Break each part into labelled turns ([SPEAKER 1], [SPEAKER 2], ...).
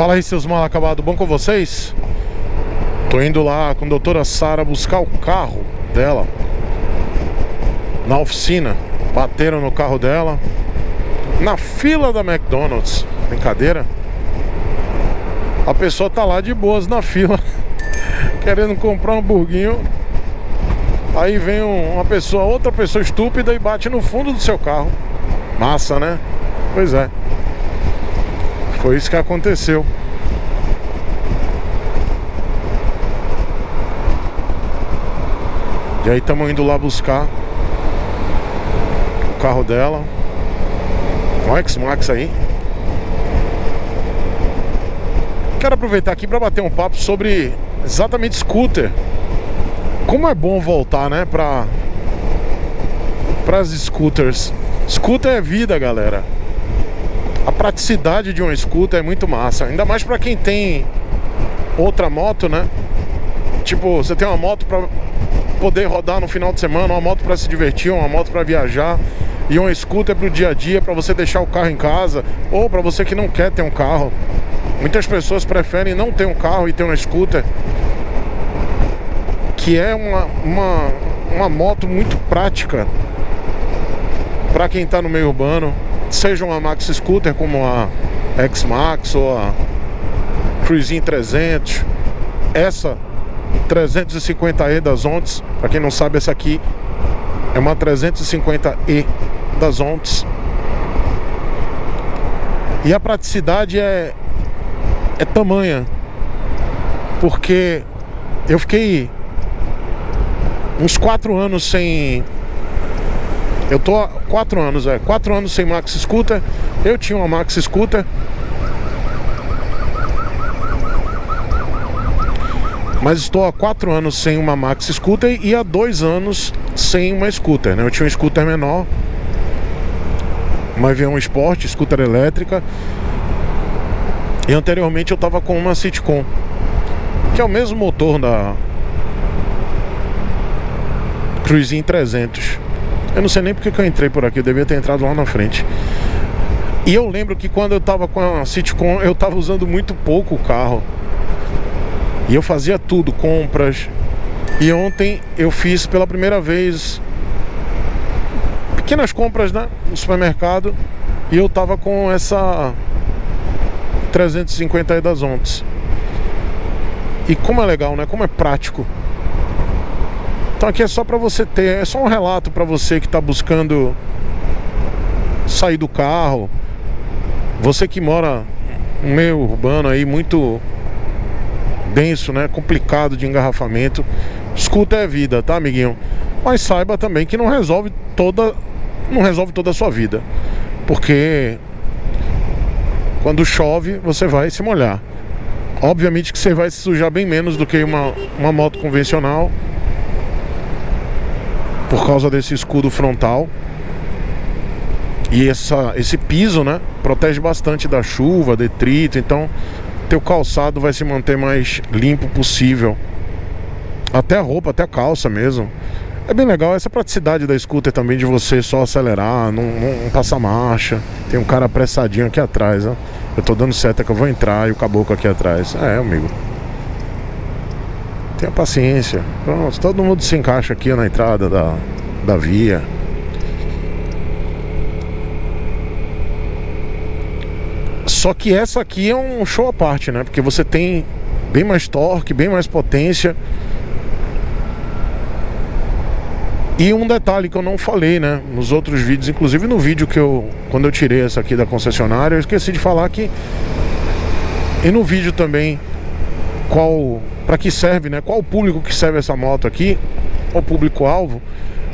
[SPEAKER 1] Fala aí, seus mal acabados, bom com vocês? Tô indo lá com a doutora Sara buscar o carro dela na oficina. Bateram no carro dela na fila da McDonald's. Brincadeira? A pessoa tá lá de boas na fila, querendo comprar um burguinho. Aí vem uma pessoa, outra pessoa estúpida e bate no fundo do seu carro. Massa, né? Pois é. Foi isso que aconteceu. E aí estamos indo lá buscar o carro dela. Um X-Max aí. Quero aproveitar aqui para bater um papo sobre exatamente scooter. Como é bom voltar, né, para para as scooters. Scooter é vida, galera a praticidade de um scooter é muito massa. Ainda mais para quem tem outra moto, né? Tipo, você tem uma moto para poder rodar no final de semana, uma moto para se divertir, uma moto para viajar e um scooter para o dia a dia, para você deixar o carro em casa ou para você que não quer ter um carro. Muitas pessoas preferem não ter um carro e ter um scooter, que é uma, uma, uma moto muito prática para quem está no meio urbano seja uma Max Scooter como a X-Max ou a Cruisin 300. Essa 350E das Ontes, para quem não sabe, essa aqui é uma 350E das Ontes. E a praticidade é é tamanha. Porque eu fiquei uns quatro anos sem eu tô há quatro anos, é, quatro anos sem Max Scooter. Eu tinha uma Max Scooter. Mas estou há quatro anos sem uma Max Scooter e há dois anos sem uma scooter, né? Eu tinha um scooter menor, uma avião esporte, scooter elétrica. E anteriormente eu estava com uma Citcom, que é o mesmo motor da Cruisin 300. Eu não sei nem porque que eu entrei por aqui, eu devia ter entrado lá na frente. E eu lembro que quando eu tava com a Citycon, eu tava usando muito pouco o carro. E eu fazia tudo, compras. E ontem eu fiz pela primeira vez pequenas compras né, no supermercado. E eu tava com essa 350 aí das ontes. E como é legal, né? Como é prático. Então aqui é só para você ter, é só um relato para você que está buscando sair do carro. Você que mora no meio urbano aí muito denso, né? Complicado de engarrafamento. Escuta é vida, tá, amiguinho? Mas saiba também que não resolve toda não resolve toda a sua vida. Porque quando chove, você vai se molhar. Obviamente que você vai se sujar bem menos do que uma, uma moto convencional por causa desse escudo frontal. E essa, esse piso, né, protege bastante da chuva, detrito, então teu calçado vai se manter mais limpo possível. Até a roupa, até a calça mesmo. É bem legal essa praticidade da scooter também de você só acelerar, não, não, não passar marcha. Tem um cara apressadinho aqui atrás, ó. Eu tô dando seta que eu vou entrar e o caboclo aqui atrás. É, amigo. Tenha paciência. Pronto, todo mundo se encaixa aqui na entrada da, da via. Só que essa aqui é um show à parte, né? Porque você tem bem mais torque, bem mais potência. E um detalhe que eu não falei, né, nos outros vídeos, inclusive no vídeo que eu quando eu tirei essa aqui da concessionária, eu esqueci de falar que e no vídeo também qual para que serve, né? Qual o público que serve essa moto aqui? O público alvo?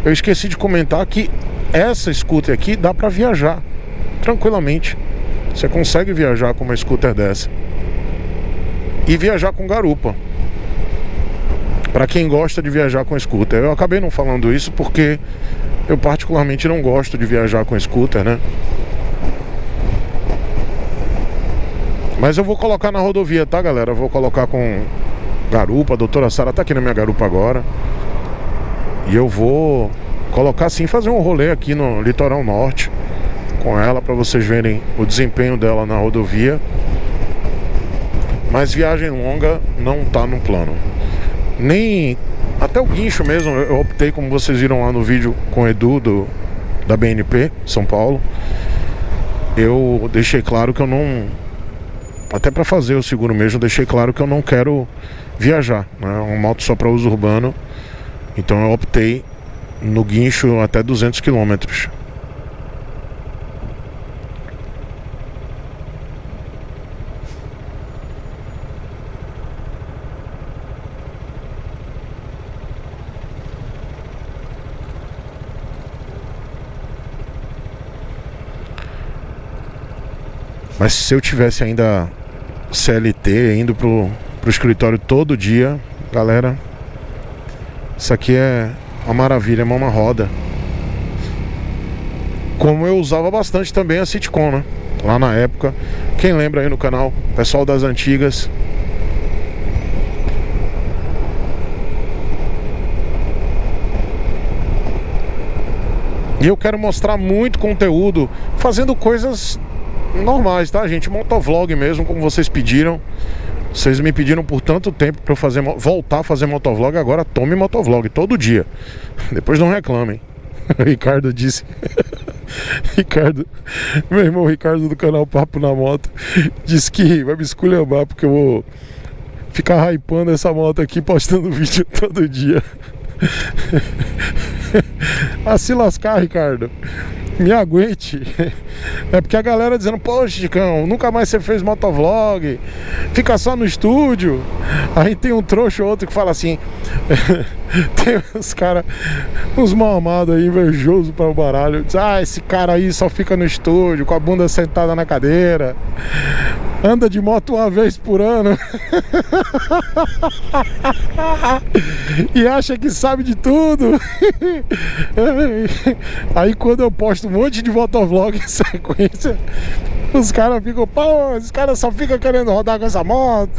[SPEAKER 1] Eu esqueci de comentar que essa scooter aqui dá para viajar tranquilamente. Você consegue viajar com uma scooter dessa. E viajar com garupa. Para quem gosta de viajar com scooter. Eu acabei não falando isso porque eu particularmente não gosto de viajar com scooter, né? Mas eu vou colocar na rodovia, tá, galera? Eu vou colocar com garupa. A doutora Sara tá aqui na minha garupa agora. E eu vou colocar assim, fazer um rolê aqui no litoral norte com ela para vocês verem o desempenho dela na rodovia. Mas viagem longa não tá no plano. Nem até o guincho mesmo, eu optei, como vocês viram lá no vídeo com o Edu do, da BNP, São Paulo. Eu deixei claro que eu não. Até para fazer o seguro mesmo, deixei claro que eu não quero viajar. Né? Uma moto só para uso urbano. Então eu optei no guincho até 200 quilômetros. Mas se eu tivesse ainda CLT, indo pro, pro escritório todo dia, galera, isso aqui é uma maravilha, é uma roda. Como eu usava bastante também a Sitcom, né? Lá na época. Quem lembra aí no canal? Pessoal das antigas. E eu quero mostrar muito conteúdo fazendo coisas normais, tá, gente? Motovlog mesmo, como vocês pediram. Vocês me pediram por tanto tempo para fazer voltar a fazer motovlog, agora tome motovlog todo dia. Depois não reclamem. O Ricardo disse. Ricardo, meu irmão Ricardo do canal Papo na Moto, disse que vai me esculhambar porque eu vou ficar hypando essa moto aqui, postando vídeo todo dia. a se lascar, Ricardo me aguente. É porque a galera dizendo, poxa, Chicão, nunca mais você fez motovlog, fica só no estúdio. Aí tem um trouxa ou outro que fala assim, tem uns caras, uns mal amados aí, invejoso para o baralho. Diz, ah, esse cara aí só fica no estúdio, com a bunda sentada na cadeira. Anda de moto uma vez por ano. e acha que sabe de tudo. aí quando eu posto um monte de motovlog em sequência. Os caras ficam, pô, os caras só ficam querendo rodar com essa moto.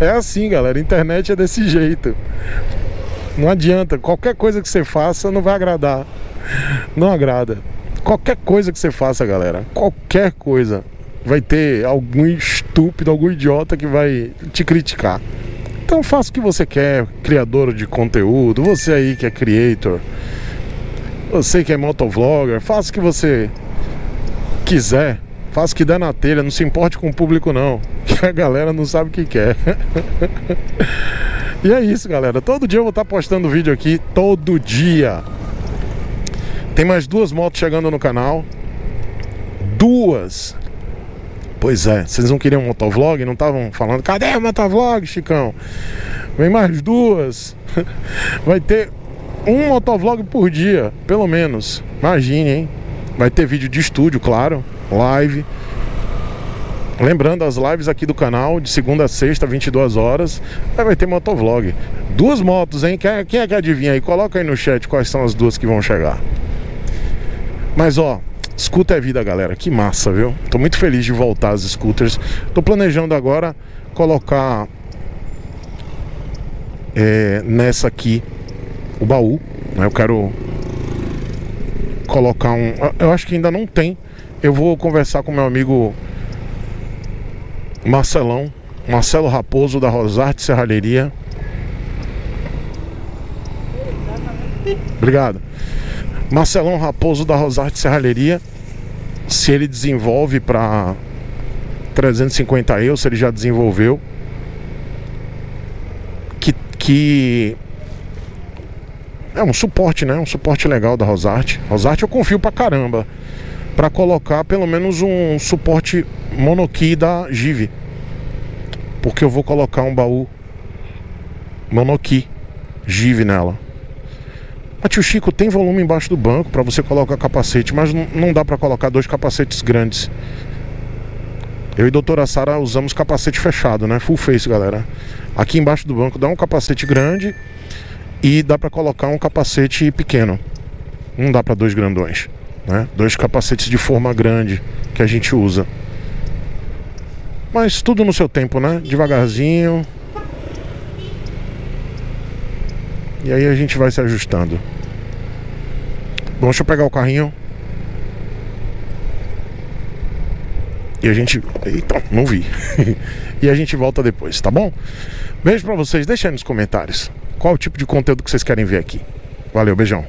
[SPEAKER 1] é assim, galera. Internet é desse jeito. Não adianta. Qualquer coisa que você faça não vai agradar. Não agrada. Qualquer coisa que você faça, galera. Qualquer coisa. Vai ter algum estúpido, algum idiota que vai te criticar. Então faça o que você quer, criador de conteúdo, você aí que é creator. Você que é motovlogger, faça o que você quiser. Faça o que der na telha, não se importe com o público não. Que a galera não sabe o que quer. e é isso, galera. Todo dia eu vou estar postando vídeo aqui. Todo dia. Tem mais duas motos chegando no canal. Duas. Pois é, vocês não queriam um motovlog? Não estavam falando, cadê o motovlog, Chicão? Vem mais duas. Vai ter um motovlog por dia, pelo menos. Imagine, hein? Vai ter vídeo de estúdio, claro, live. Lembrando as lives aqui do canal, de segunda a sexta, 22 horas, vai ter motovlog. Duas motos, hein? Quem, é, quem é que adivinha aí? Coloca aí no chat quais são as duas que vão chegar. Mas ó, scooter é vida, galera. Que massa, viu? Tô muito feliz de voltar às scooters. Tô planejando agora colocar é, nessa aqui o baú. Né? Eu quero colocar um. Eu acho que ainda não tem. Eu vou conversar com meu amigo Marcelão, Marcelo Raposo da Rosarte Serralheria. Obrigado. Marcelão Raposo da Rosarte Serralheria. Se ele desenvolve para 350 euros, se ele já desenvolveu. Que, que é um suporte, né? Um suporte legal da Rosarte. Rosarte eu confio pra caramba. Pra colocar pelo menos um suporte monokey da Give. Porque eu vou colocar um baú monokey Give nela. Mas tio Chico, tem volume embaixo do banco para você colocar capacete, mas não dá para colocar dois capacetes grandes. Eu e a doutora Sara usamos capacete fechado, né? Full face, galera. Aqui embaixo do banco dá um capacete grande e dá para colocar um capacete pequeno. Não dá para dois grandões, né? Dois capacetes de forma grande que a gente usa. Mas tudo no seu tempo, né? Devagarzinho. E aí a gente vai se ajustando. Bom, deixa eu pegar o carrinho. E a gente. Eita, não vi. e a gente volta depois, tá bom? Beijo pra vocês, deixa aí nos comentários qual o tipo de conteúdo que vocês querem ver aqui. Valeu, beijão.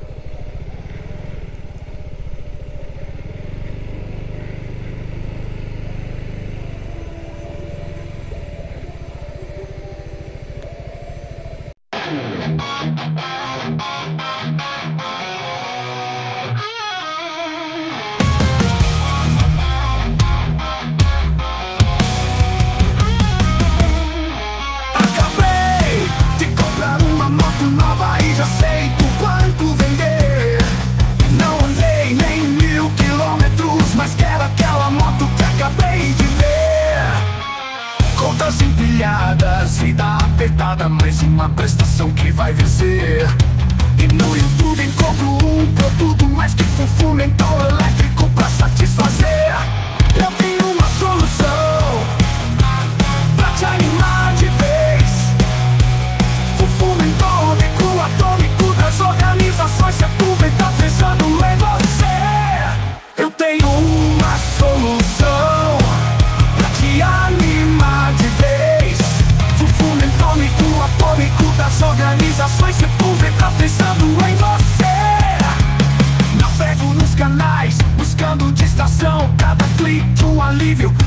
[SPEAKER 2] Uma prestação que vai vencer. E no YouTube encontro um produto mais que fufu mental elétrico pra satisfazer leave you.